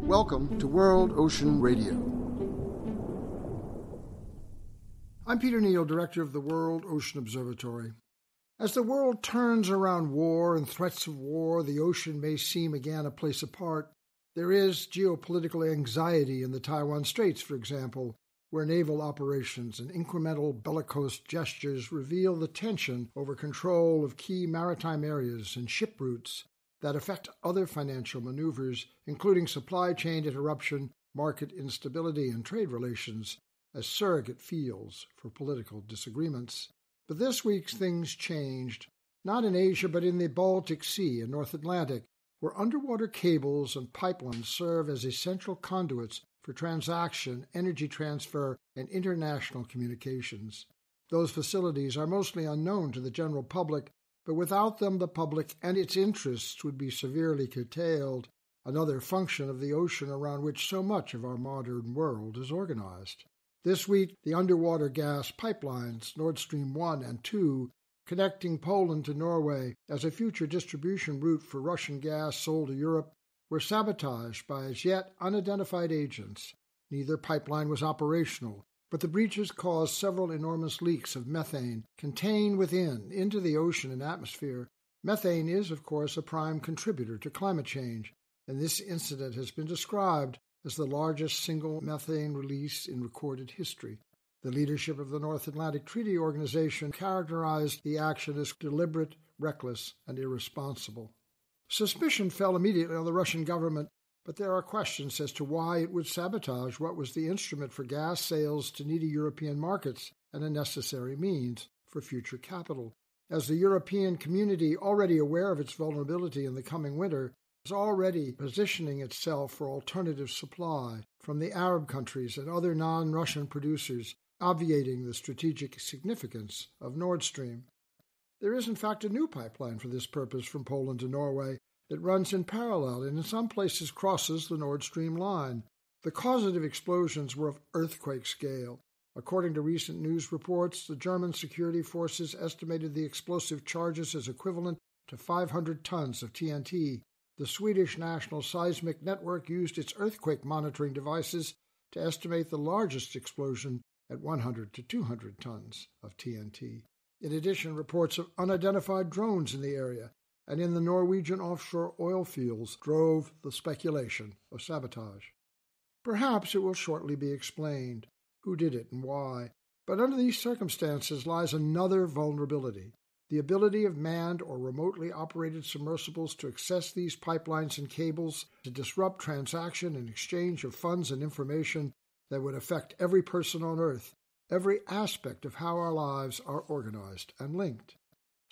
Welcome to World Ocean Radio. I'm Peter Neill, Director of the World Ocean Observatory. As the world turns around war and threats of war, the ocean may seem again a place apart. There is geopolitical anxiety in the Taiwan Straits, for example, where naval operations and incremental bellicose gestures reveal the tension over control of key maritime areas and ship routes that affect other financial maneuvers, including supply chain interruption, market instability, and trade relations, as surrogate fields for political disagreements. But this week things changed, not in Asia, but in the Baltic Sea and North Atlantic, where underwater cables and pipelines serve as essential conduits for transaction, energy transfer, and international communications. Those facilities are mostly unknown to the general public, but without them the public and its interests would be severely curtailed, another function of the ocean around which so much of our modern world is organized. This week, the underwater gas pipelines, Nord Stream 1 and 2, connecting Poland to Norway as a future distribution route for Russian gas sold to Europe, were sabotaged by as yet unidentified agents. Neither pipeline was operational, but the breaches caused several enormous leaks of methane contained within into the ocean and atmosphere. Methane is, of course, a prime contributor to climate change, and this incident has been described as the largest single methane release in recorded history. The leadership of the North Atlantic Treaty Organization characterized the action as deliberate, reckless, and irresponsible. Suspicion fell immediately on the Russian government, but there are questions as to why it would sabotage what was the instrument for gas sales to needy European markets and a necessary means for future capital. As the European community, already aware of its vulnerability in the coming winter, is already positioning itself for alternative supply from the Arab countries and other non Russian producers, obviating the strategic significance of Nord Stream. There is, in fact, a new pipeline for this purpose from Poland to Norway that runs in parallel and in some places crosses the Nord Stream line. The causative explosions were of earthquake scale. According to recent news reports, the German security forces estimated the explosive charges as equivalent to 500 tons of TNT. The Swedish National Seismic Network used its earthquake monitoring devices to estimate the largest explosion at 100 to 200 tons of TNT. In addition, reports of unidentified drones in the area and in the Norwegian offshore oil fields drove the speculation of sabotage. Perhaps it will shortly be explained who did it and why, but under these circumstances lies another vulnerability the ability of manned or remotely operated submersibles to access these pipelines and cables to disrupt transaction and exchange of funds and information that would affect every person on Earth every aspect of how our lives are organized and linked.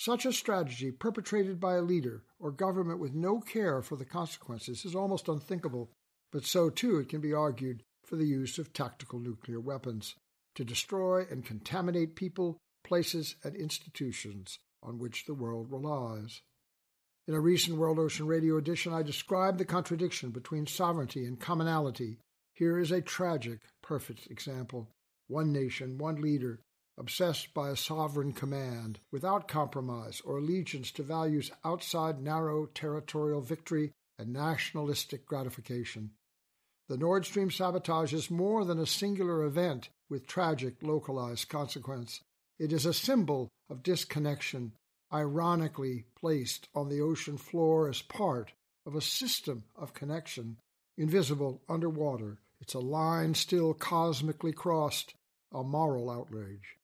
Such a strategy, perpetrated by a leader or government with no care for the consequences, is almost unthinkable, but so too, it can be argued, for the use of tactical nuclear weapons to destroy and contaminate people, places, and institutions on which the world relies. In a recent World Ocean Radio edition, I described the contradiction between sovereignty and commonality. Here is a tragic, perfect example one nation, one leader, obsessed by a sovereign command, without compromise or allegiance to values outside narrow territorial victory and nationalistic gratification. The Nord Stream sabotage is more than a singular event with tragic localized consequence. It is a symbol of disconnection, ironically placed on the ocean floor as part of a system of connection, invisible underwater. It's a line still cosmically crossed, a moral outrage.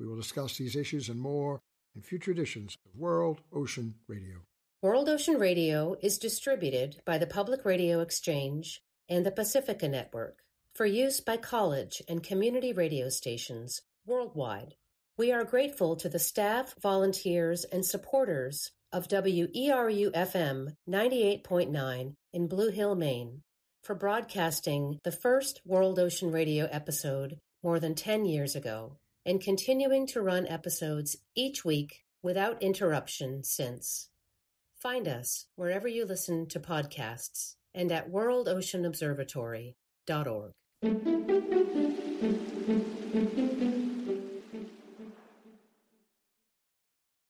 We will discuss these issues and more in future editions of World Ocean Radio. World Ocean Radio is distributed by the Public Radio Exchange and the Pacifica Network for use by college and community radio stations worldwide. We are grateful to the staff, volunteers, and supporters of WERU FM 98.9 in Blue Hill, Maine, for broadcasting the first World Ocean Radio episode more than 10 years ago and continuing to run episodes each week without interruption since. Find us wherever you listen to podcasts and at worldoceanobservatory.org.